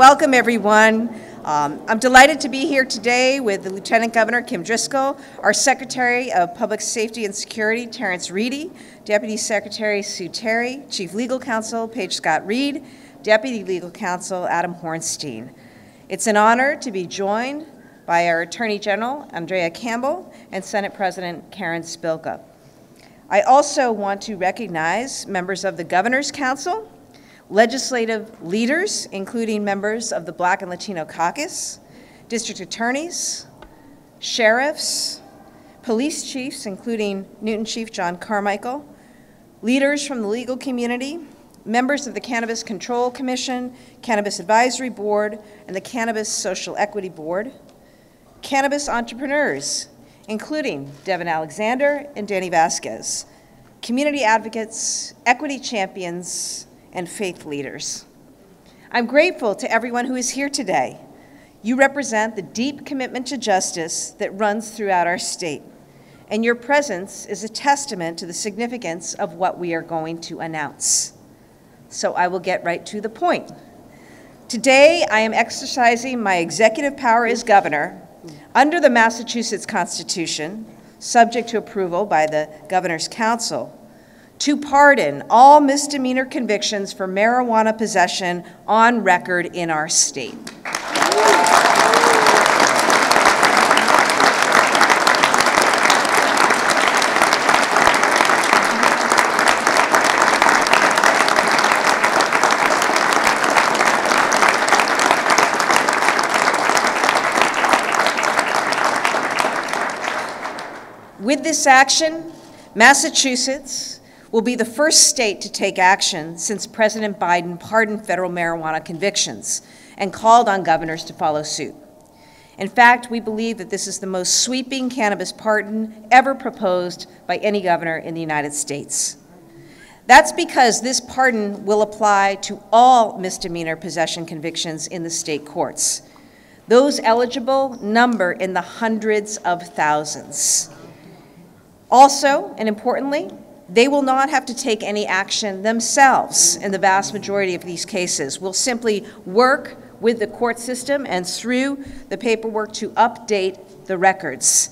Welcome, everyone. Um, I'm delighted to be here today with the Lieutenant Governor Kim Driscoll, our Secretary of Public Safety and Security Terrence Reidy, Deputy Secretary Sue Terry, Chief Legal Counsel Paige Scott Reed, Deputy Legal Counsel Adam Hornstein. It's an honor to be joined by our Attorney General Andrea Campbell and Senate President Karen Spilka. I also want to recognize members of the Governor's Council legislative leaders, including members of the Black and Latino Caucus, district attorneys, sheriffs, police chiefs, including Newton Chief John Carmichael, leaders from the legal community, members of the Cannabis Control Commission, Cannabis Advisory Board, and the Cannabis Social Equity Board, cannabis entrepreneurs, including Devin Alexander and Danny Vasquez, community advocates, equity champions, and faith leaders. I'm grateful to everyone who is here today. You represent the deep commitment to justice that runs throughout our state, and your presence is a testament to the significance of what we are going to announce. So I will get right to the point. Today, I am exercising my executive power as governor under the Massachusetts Constitution, subject to approval by the Governor's Council, to pardon all misdemeanor convictions for marijuana possession on record in our state. With this action, Massachusetts, will be the first state to take action since President Biden pardoned federal marijuana convictions and called on governors to follow suit. In fact, we believe that this is the most sweeping cannabis pardon ever proposed by any governor in the United States. That's because this pardon will apply to all misdemeanor possession convictions in the state courts. Those eligible number in the hundreds of thousands. Also, and importantly, they will not have to take any action themselves in the vast majority of these cases. We'll simply work with the court system and through the paperwork to update the records.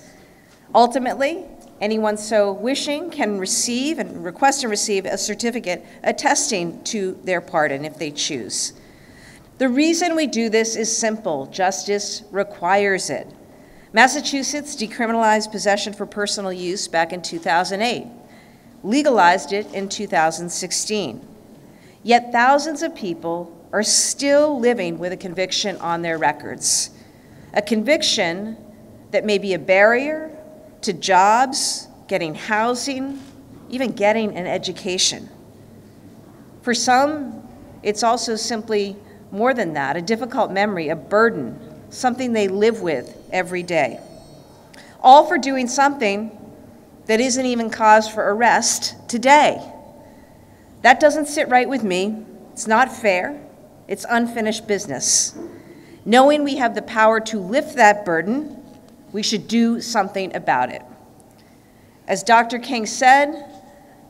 Ultimately, anyone so wishing can receive and request and receive a certificate attesting to their pardon if they choose. The reason we do this is simple justice requires it. Massachusetts decriminalized possession for personal use back in 2008 legalized it in 2016. Yet thousands of people are still living with a conviction on their records. A conviction that may be a barrier to jobs, getting housing, even getting an education. For some, it's also simply more than that a difficult memory, a burden, something they live with every day. All for doing something that isn't even cause for arrest today. That doesn't sit right with me. It's not fair. It's unfinished business. Knowing we have the power to lift that burden, we should do something about it. As Dr. King said,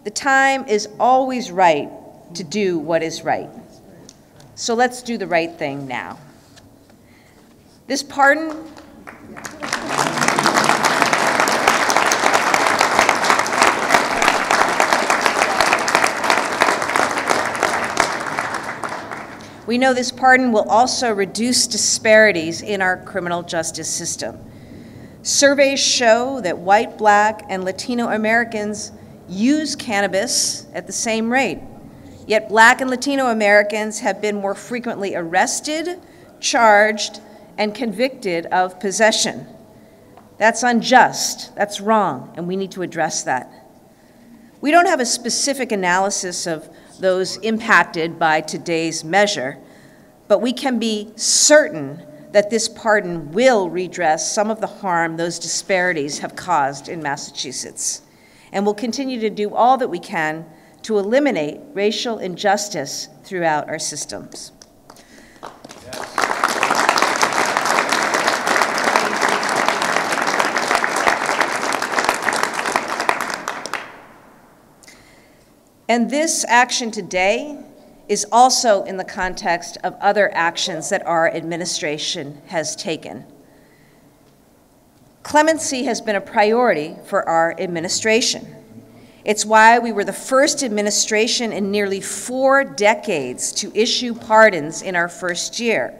the time is always right to do what is right. So let's do the right thing now. This pardon We know this pardon will also reduce disparities in our criminal justice system. Surveys show that white, black, and Latino Americans use cannabis at the same rate. Yet black and Latino Americans have been more frequently arrested, charged, and convicted of possession. That's unjust, that's wrong, and we need to address that. We don't have a specific analysis of those impacted by today's measure, but we can be certain that this pardon will redress some of the harm those disparities have caused in Massachusetts. And we'll continue to do all that we can to eliminate racial injustice throughout our systems. And this action today is also in the context of other actions that our administration has taken. Clemency has been a priority for our administration. It's why we were the first administration in nearly four decades to issue pardons in our first year.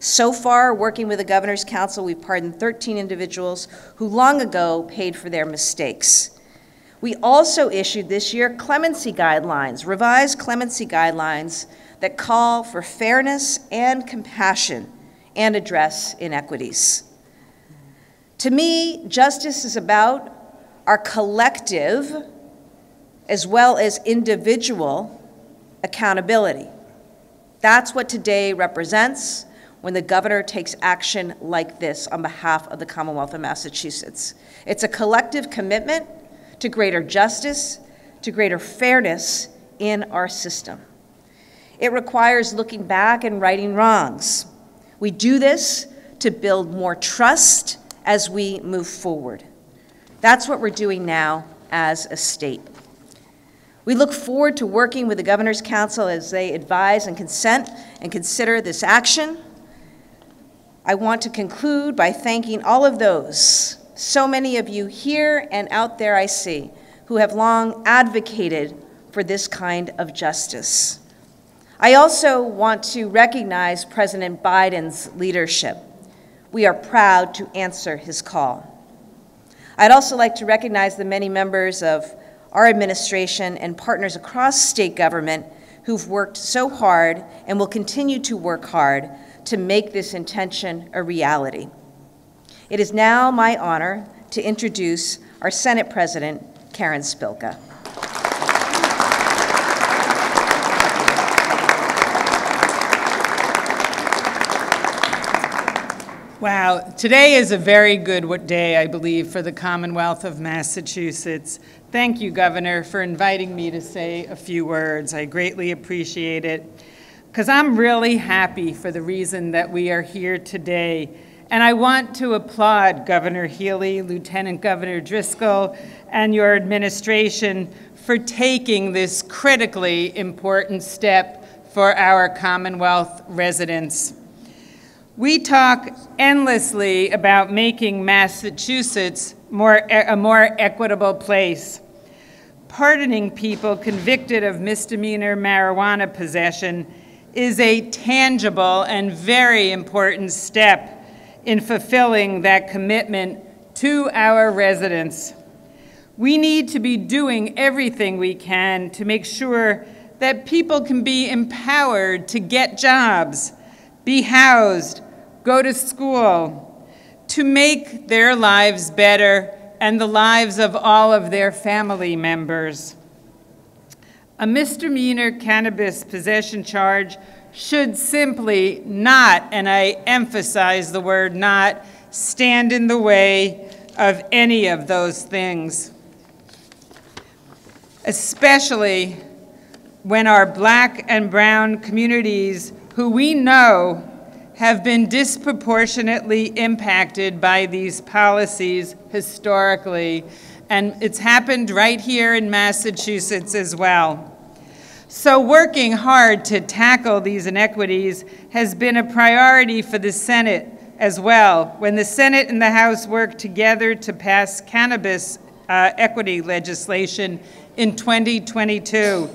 So far, working with the Governor's Council, we've pardoned 13 individuals who long ago paid for their mistakes. We also issued this year clemency guidelines, revised clemency guidelines that call for fairness and compassion and address inequities. To me, justice is about our collective as well as individual accountability. That's what today represents when the governor takes action like this on behalf of the Commonwealth of Massachusetts. It's a collective commitment to greater justice, to greater fairness in our system. It requires looking back and righting wrongs. We do this to build more trust as we move forward. That's what we're doing now as a state. We look forward to working with the Governor's Council as they advise and consent and consider this action. I want to conclude by thanking all of those so many of you here and out there I see who have long advocated for this kind of justice. I also want to recognize President Biden's leadership. We are proud to answer his call. I'd also like to recognize the many members of our administration and partners across state government who've worked so hard and will continue to work hard to make this intention a reality. It is now my honor to introduce our Senate President, Karen Spilka. Wow, today is a very good day, I believe, for the Commonwealth of Massachusetts. Thank you, Governor, for inviting me to say a few words. I greatly appreciate it, because I'm really happy for the reason that we are here today and I want to applaud Governor Healey, Lieutenant Governor Driscoll, and your administration for taking this critically important step for our Commonwealth residents. We talk endlessly about making Massachusetts more, a more equitable place. Pardoning people convicted of misdemeanor marijuana possession is a tangible and very important step in fulfilling that commitment to our residents. We need to be doing everything we can to make sure that people can be empowered to get jobs, be housed, go to school, to make their lives better and the lives of all of their family members. A misdemeanor cannabis possession charge should simply not, and I emphasize the word not, stand in the way of any of those things. Especially when our black and brown communities, who we know have been disproportionately impacted by these policies historically, and it's happened right here in Massachusetts as well. So working hard to tackle these inequities has been a priority for the Senate as well. When the Senate and the House worked together to pass cannabis uh, equity legislation in 2022,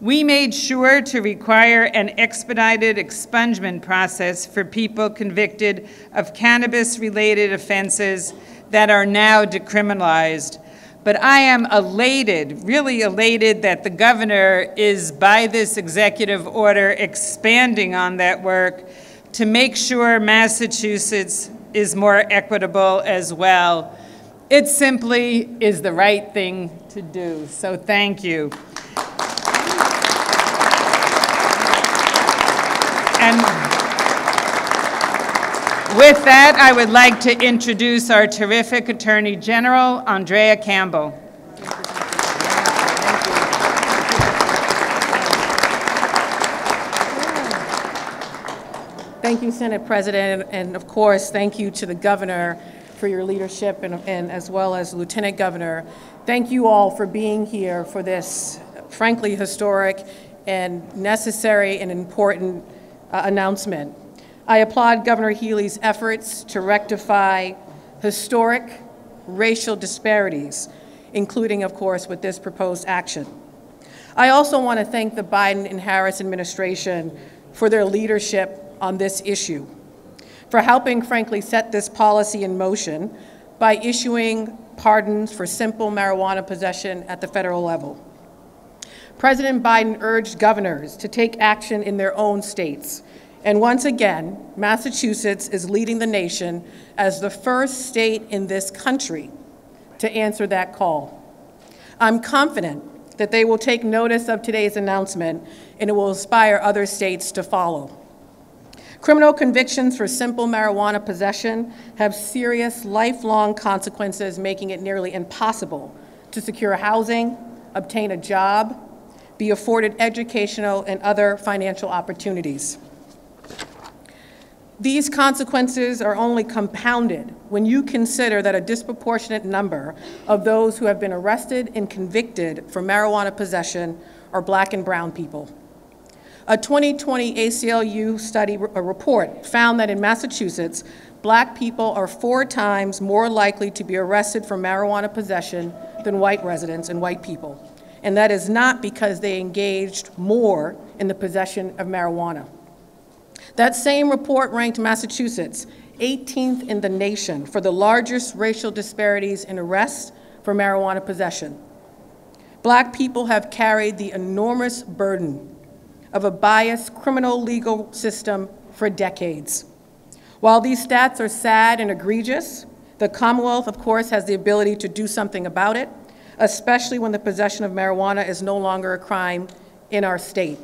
we made sure to require an expedited expungement process for people convicted of cannabis-related offenses that are now decriminalized. But I am elated, really elated, that the governor is, by this executive order, expanding on that work to make sure Massachusetts is more equitable as well. It simply is the right thing to do. So thank you. And with that, I would like to introduce our terrific Attorney General, Andrea Campbell. Thank you, Senate President, and of course, thank you to the Governor for your leadership and, and as well as Lieutenant Governor. Thank you all for being here for this frankly historic and necessary and important uh, announcement. I applaud Governor Healey's efforts to rectify historic racial disparities, including, of course, with this proposed action. I also want to thank the Biden and Harris administration for their leadership on this issue, for helping, frankly, set this policy in motion by issuing pardons for simple marijuana possession at the federal level. President Biden urged governors to take action in their own states. And once again, Massachusetts is leading the nation as the first state in this country to answer that call. I'm confident that they will take notice of today's announcement and it will inspire other states to follow. Criminal convictions for simple marijuana possession have serious lifelong consequences, making it nearly impossible to secure housing, obtain a job, be afforded educational and other financial opportunities. These consequences are only compounded when you consider that a disproportionate number of those who have been arrested and convicted for marijuana possession are black and brown people. A 2020 ACLU study report found that in Massachusetts, black people are four times more likely to be arrested for marijuana possession than white residents and white people. And that is not because they engaged more in the possession of marijuana. That same report ranked Massachusetts 18th in the nation for the largest racial disparities in arrests for marijuana possession. Black people have carried the enormous burden of a biased criminal legal system for decades. While these stats are sad and egregious, the Commonwealth, of course, has the ability to do something about it, especially when the possession of marijuana is no longer a crime in our state.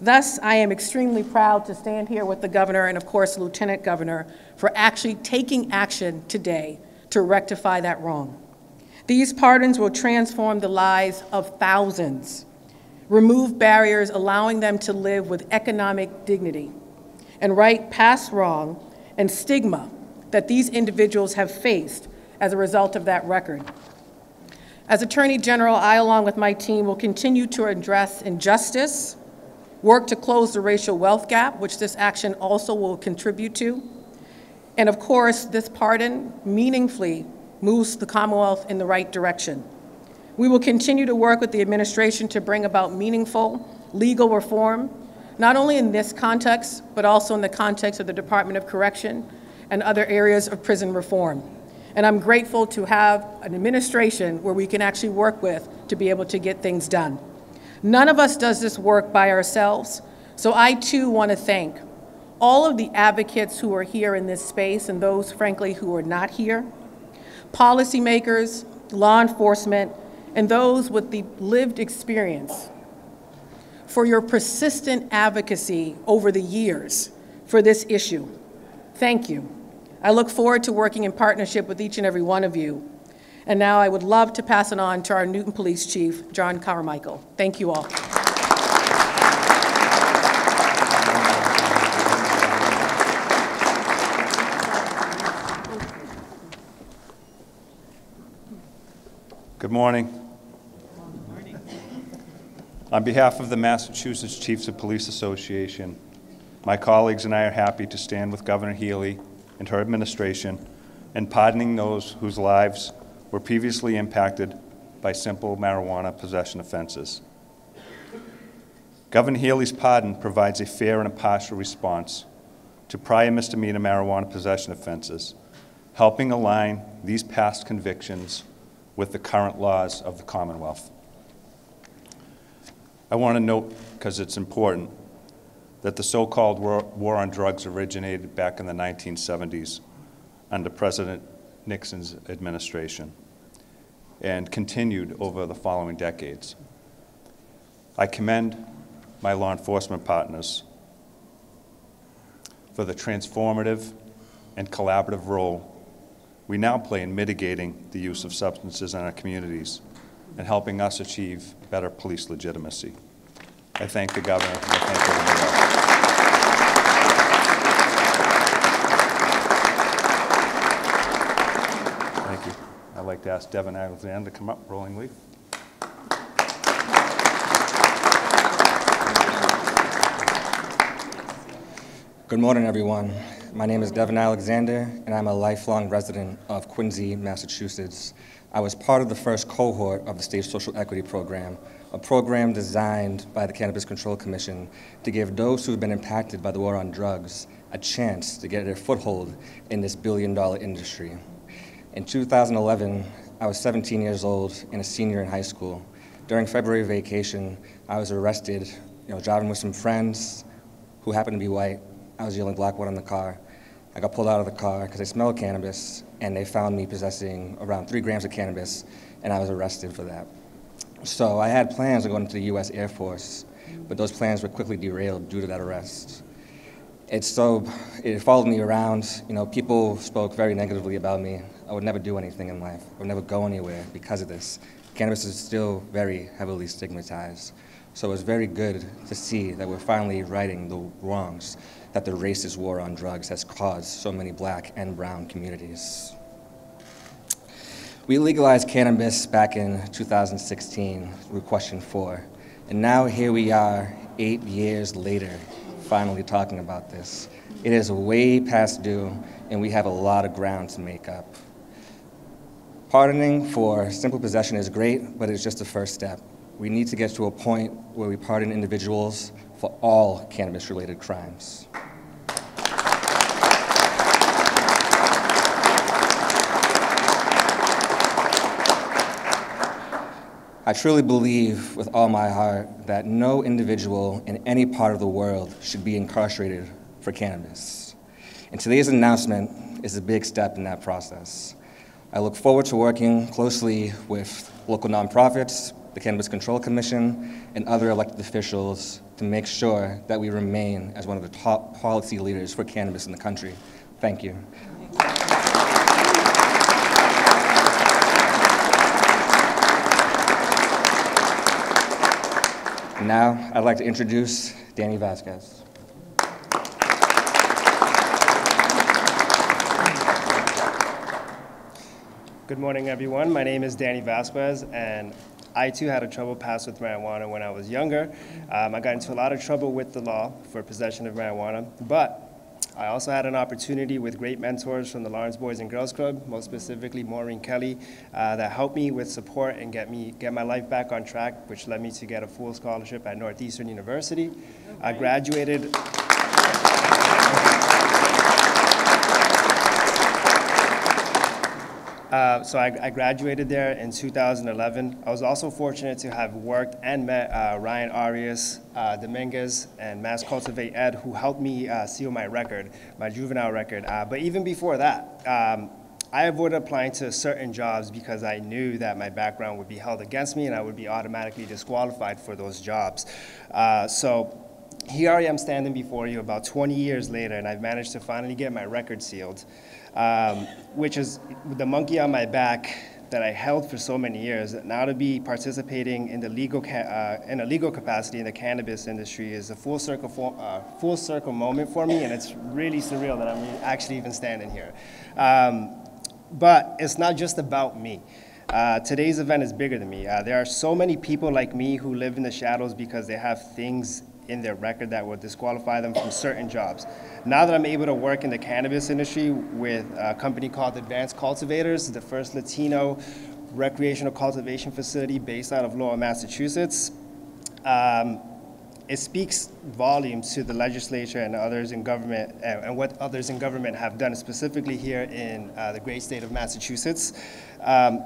Thus, I am extremely proud to stand here with the governor and, of course, lieutenant governor for actually taking action today to rectify that wrong. These pardons will transform the lives of thousands remove barriers allowing them to live with economic dignity, and right past wrong and stigma that these individuals have faced as a result of that record. As Attorney General, I, along with my team, will continue to address injustice, work to close the racial wealth gap, which this action also will contribute to, and of course, this pardon meaningfully moves the Commonwealth in the right direction. We will continue to work with the administration to bring about meaningful legal reform, not only in this context, but also in the context of the Department of Correction and other areas of prison reform. And I'm grateful to have an administration where we can actually work with to be able to get things done. None of us does this work by ourselves, so I too want to thank all of the advocates who are here in this space and those, frankly, who are not here, policymakers, law enforcement, and those with the lived experience for your persistent advocacy over the years for this issue. Thank you. I look forward to working in partnership with each and every one of you. And now I would love to pass it on to our Newton Police Chief, John Carmichael. Thank you all. Good morning. On behalf of the Massachusetts Chiefs of Police Association, my colleagues and I are happy to stand with Governor Healey and her administration in pardoning those whose lives were previously impacted by simple marijuana possession offenses. Governor Healey's pardon provides a fair and impartial response to prior misdemeanor marijuana possession offenses, helping align these past convictions with the current laws of the Commonwealth. I want to note, because it's important, that the so-called war, war on drugs originated back in the 1970s under President Nixon's administration and continued over the following decades. I commend my law enforcement partners for the transformative and collaborative role we now play in mitigating the use of substances in our communities and helping us achieve better police legitimacy. I thank the governor. I thank like to ask Devin Alexander to come up, Rolling Leaf. Good morning, everyone. My name is Devin Alexander, and I'm a lifelong resident of Quincy, Massachusetts. I was part of the first cohort of the state social equity program, a program designed by the Cannabis Control Commission to give those who have been impacted by the war on drugs a chance to get their foothold in this billion dollar industry. In 2011, I was 17 years old and a senior in high school. During February vacation, I was arrested, you know, driving with some friends who happened to be white. I was yelling Blackwood in the car. I got pulled out of the car because I smelled cannabis, and they found me possessing around three grams of cannabis, and I was arrested for that. So I had plans of going into the U.S. Air Force, but those plans were quickly derailed due to that arrest. It's so, it followed me around. You know, people spoke very negatively about me. I would never do anything in life. I would never go anywhere because of this. Cannabis is still very heavily stigmatized. So it was very good to see that we're finally righting the wrongs that the racist war on drugs has caused so many black and brown communities. We legalized cannabis back in 2016 with question four, and now here we are, eight years later, finally talking about this. It is way past due, and we have a lot of ground to make up. Pardoning for simple possession is great, but it's just the first step. We need to get to a point where we pardon individuals for all cannabis related crimes. I truly believe with all my heart that no individual in any part of the world should be incarcerated for cannabis. And today's announcement is a big step in that process. I look forward to working closely with local nonprofits, the Cannabis Control Commission, and other elected officials to make sure that we remain as one of the top policy leaders for cannabis in the country. Thank you. Now, I'd like to introduce Danny Vasquez. Good morning, everyone. My name is Danny Vasquez, and I too had a trouble past with marijuana when I was younger. Um, I got into a lot of trouble with the law for possession of marijuana, but I also had an opportunity with great mentors from the Lawrence Boys and Girls Club, most specifically Maureen Kelly, uh, that helped me with support and get me get my life back on track, which led me to get a full scholarship at Northeastern University. I graduated. Uh, so I, I, graduated there in 2011. I was also fortunate to have worked and met uh, Ryan Arias, uh, Dominguez, and Mass Cultivate Ed, who helped me uh, seal my record, my juvenile record. Uh, but even before that, um, I avoided applying to certain jobs because I knew that my background would be held against me and I would be automatically disqualified for those jobs. Uh, so here I am standing before you about 20 years later, and I've managed to finally get my record sealed um, which is the monkey on my back that I held for so many years. Now to be participating in the legal uh, in a legal capacity in the cannabis industry is a full circle for, uh, full circle moment for me, and it's really surreal that I'm actually even standing here. Um, but it's not just about me. Uh, today's event is bigger than me. Uh, there are so many people like me who live in the shadows because they have things in their record that will disqualify them from certain jobs. Now that I'm able to work in the cannabis industry with a company called Advanced Cultivators, the first Latino recreational cultivation facility based out of Lowell, Massachusetts, um, it speaks volumes to the legislature and others in government and, and what others in government have done, specifically here in uh, the great state of Massachusetts. Um,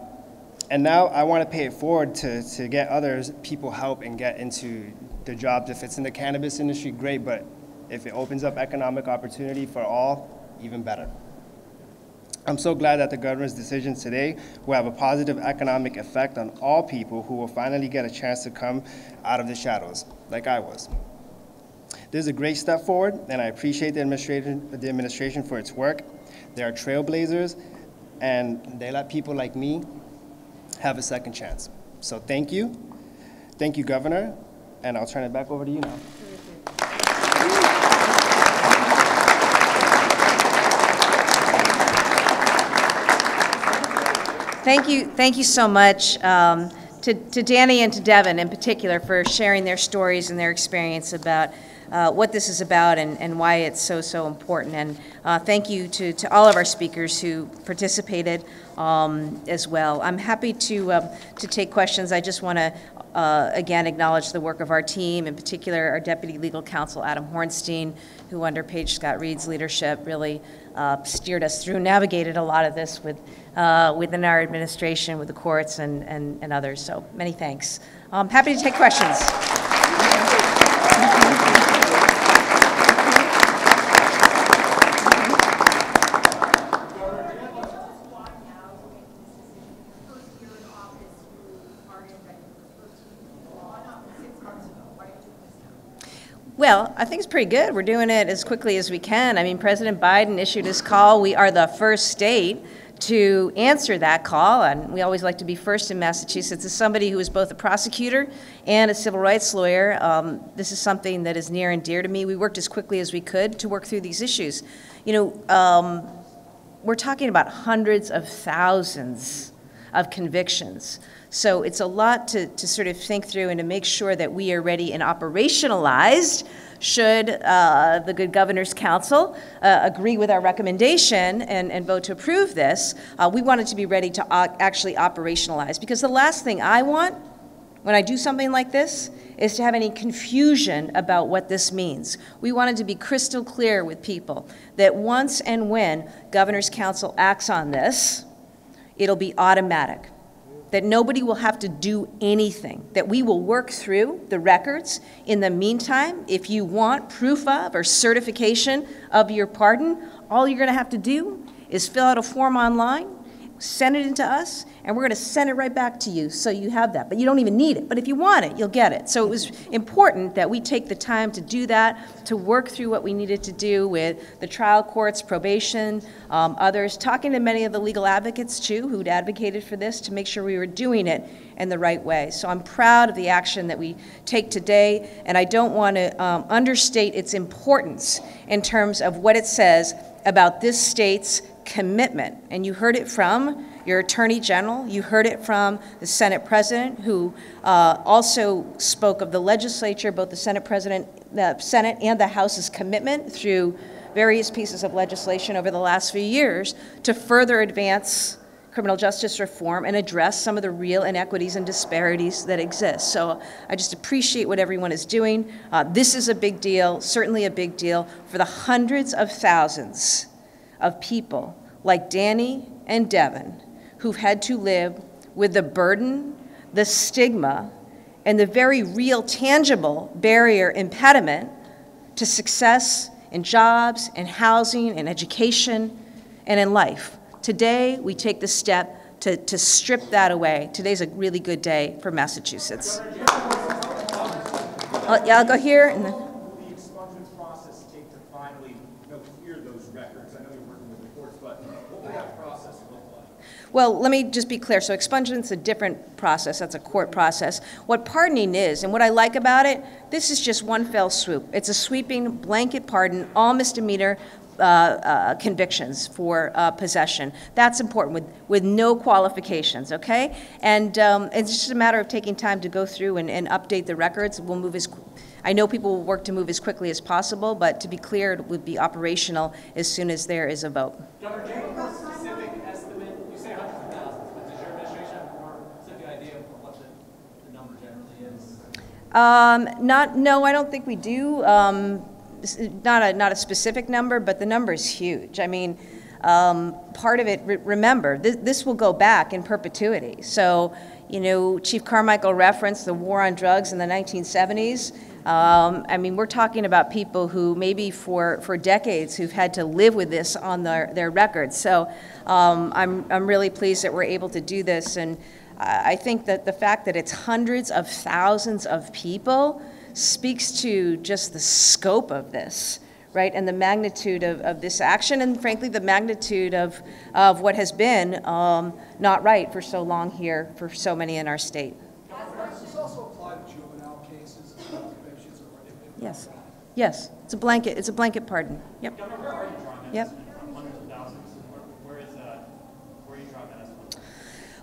and now I want to pay it forward to, to get others, people help and get into the jobs. If it's in the cannabis industry, great, but if it opens up economic opportunity for all, even better. I'm so glad that the governor's decision today will have a positive economic effect on all people who will finally get a chance to come out of the shadows, like I was. This is a great step forward, and I appreciate the administration, the administration for its work. They are trailblazers, and they let people like me have a second chance. So thank you. Thank you, Governor, and I'll turn it back over to you now. Thank you, thank you so much um, to, to Danny and to Devin in particular for sharing their stories and their experience about uh, what this is about and, and why it's so, so important. And uh, thank you to, to all of our speakers who participated um, as well. I'm happy to, um, to take questions. I just want to, uh, again, acknowledge the work of our team, in particular our Deputy Legal Counsel, Adam Hornstein, who under Paige Scott Reed's leadership really uh, steered us through, navigated a lot of this with, uh, within our administration, with the courts and, and, and others. So many thanks. I'm happy to take questions. Well, I think it's pretty good. We're doing it as quickly as we can. I mean, President Biden issued his call. We are the first state to answer that call, and we always like to be first in Massachusetts. As somebody who is both a prosecutor and a civil rights lawyer, um, this is something that is near and dear to me. We worked as quickly as we could to work through these issues. You know, um, we're talking about hundreds of thousands of convictions. So it's a lot to, to sort of think through and to make sure that we are ready and operationalized should uh, the Good Governor's Council uh, agree with our recommendation and, and vote to approve this. Uh, we wanted to be ready to actually operationalize because the last thing I want when I do something like this is to have any confusion about what this means. We wanted to be crystal clear with people that once and when Governor's Council acts on this, it'll be automatic that nobody will have to do anything, that we will work through the records. In the meantime, if you want proof of or certification of your pardon, all you're going to have to do is fill out a form online, send it into us, and we're going to send it right back to you so you have that. But you don't even need it. But if you want it, you'll get it. So it was important that we take the time to do that, to work through what we needed to do with the trial courts, probation, um, others, talking to many of the legal advocates too who'd advocated for this to make sure we were doing it in the right way. So I'm proud of the action that we take today, and I don't want to um, understate its importance in terms of what it says about this state's commitment. And you heard it from your Attorney General. You heard it from the Senate President, who uh, also spoke of the legislature, both the Senate President, the Senate and the House's commitment through various pieces of legislation over the last few years to further advance criminal justice reform and address some of the real inequities and disparities that exist. So I just appreciate what everyone is doing. Uh, this is a big deal, certainly a big deal for the hundreds of thousands of people like Danny and Devin who've had to live with the burden, the stigma, and the very real, tangible barrier impediment to success in jobs, in housing, in education, and in life. Today, we take the step to, to strip that away. Today's a really good day for Massachusetts. Uh, yeah, I'll go here and then. Will the expungements process take to finally, you know, clear those records? I know you're working with the courts, but what will that process look like? Well, let me just be clear. So expungement's a different process. That's a court process. What pardoning is, and what I like about it, this is just one fell swoop. It's a sweeping blanket pardon, all misdemeanor uh, uh, convictions for uh, possession. That's important with, with no qualifications, okay? And um, it's just a matter of taking time to go through and, and update the records. We'll move as, I know people will work to move as quickly as possible, but to be clear, it would be operational as soon as there is a vote. Governor, do you have a specific estimate? You say hundreds of thousands, but does your administration have a more specific idea of what the, the number generally is? Um, not, no, I don't think we do. Um, not a, not a specific number, but the number is huge. I mean, um, part of it, re- remember, this, this will go back in perpetuity. So, you know, Chief Carmichael referenced the war on drugs in the 1970s. Um, I mean, we're talking about people who maybe for, for decades who've had to live with this on their, their records. So um, I'm, I'm really pleased that we're able to do this. And I I think that the fact that it's hundreds of thousands of people speaks to just the scope of this, right? And the magnitude of, of this action, and frankly, the magnitude of, of what has been um, not right for so long here, for so many in our state. Does this also apply to juvenile cases as well, convictions, or if- if- Yes, yes, it's a blanket, it's a blanket pardon. Yep. Yep. hundreds of thousands? Where, where is that, where are you drawing that estimate?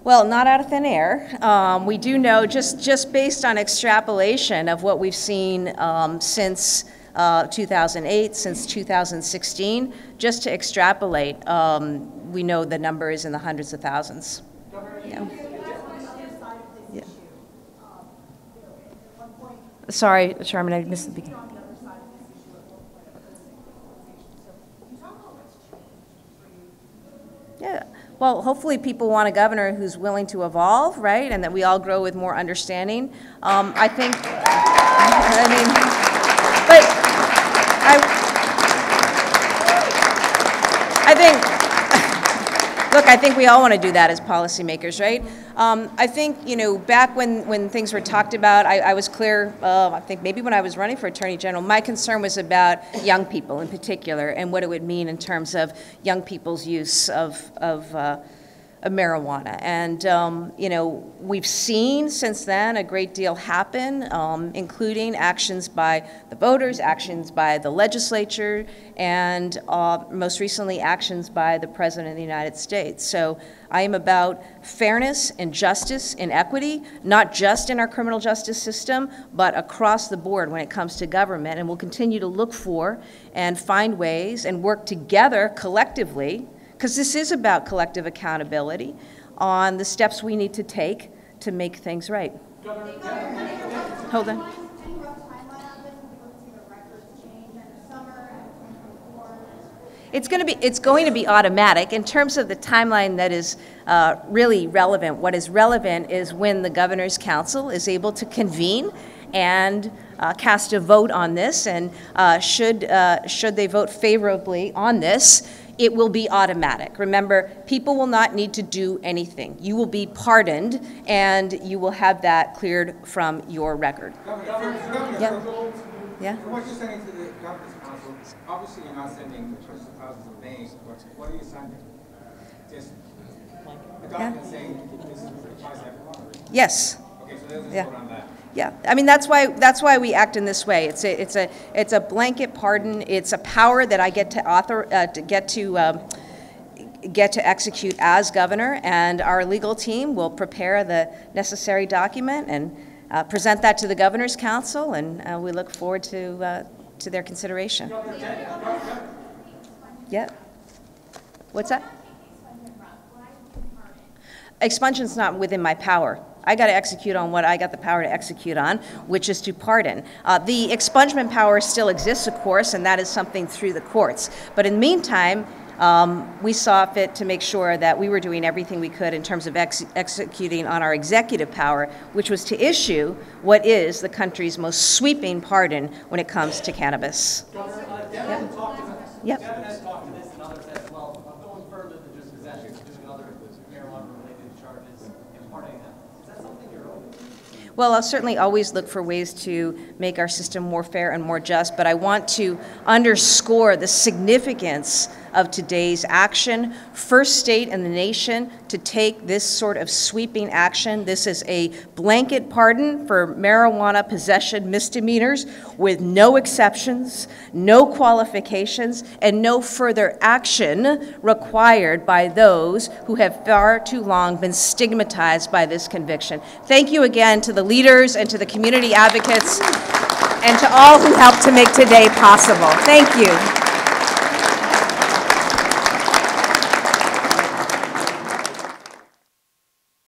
Well, not out of thin air. Um, we do know, just, just based on extrapolation of what we've seen um, since uh, 2008, since 2016. Just to extrapolate, um, we know the number is in the hundreds of thousands. Yeah. Yeah. Sorry, Sherman, I missed the beginning. Yeah, well, hopefully people want a governor who's willing to evolve, right? And that we all grow with more understanding. Um, I think, I mean, but I, I think, look, I think we all want to do that as policymakers, right? Um, I think, you know, back when, when things were talked about, I, I was clear, uh, I think maybe when I was running for Attorney General, my concern was about young people in particular and what it would mean in terms of young people's use of, of, uh, of marijuana. And, um, you know, we've seen since then a great deal happen, um, including actions by the voters, actions by the legislature, and uh, most recently, actions by the President of the United States. So I am about fairness and justice and equity, not just in our criminal justice system, but across the board when it comes to government. And we'll continue to look for and find ways and work together collectively because this is about collective accountability on the steps we need to take to make things right. Hold on. It's going to be, it's going to be automatic. In terms of the timeline that is uh, really relevant, what is relevant is when the Governor's Council is able to convene and uh, cast a vote on this, and uh, should, uh, should they vote favorably on this, it will be automatic. Remember, people will not need to do anything. You will be pardoned, and you will have that cleared from your record. Yeah. Yeah. From what you're saying to the governor's council, obviously you're not sending hundreds of thousands of names, but what are you sending? Just document saying this applies to everyone? Yes. Okay, so there's Yeah. A vote on that. Yeah, I mean, that's why, that's why we act in this way. It's a, it's a, it's a blanket pardon. It's a power that I get to author, uh, to get to, um, get to execute as governor, and our legal team will prepare the necessary document and uh, present that to the governor's council, and uh, we look forward to, uh, to their consideration. Yeah. What's that? Expungement's not within my power. I got to execute on what I got the power to execute on, which is to pardon. Uh, the expungement power still exists, of course, and that is something through the courts. But in the meantime, um, we saw fit to make sure that we were doing everything we could in terms of ex- executing on our executive power, which was to issue what is the country's most sweeping pardon when it comes to cannabis. Governor, uh, Yep. Yep. Devin has talked to this and others as well, of going further than just possession, doing other marijuana-related charges and pardoning them. Is that something you're open to? Well, I'll certainly always look for ways to make our system more fair and more just, but I want to underscore the significance of today's action. First state in the nation to take this sort of sweeping action. This is a blanket pardon for marijuana possession misdemeanors with no exceptions, no qualifications, and no further action required by those who have far too long been stigmatized by this conviction. Thank you again to the leaders and to the community advocates and to all who helped to make today possible. Thank you.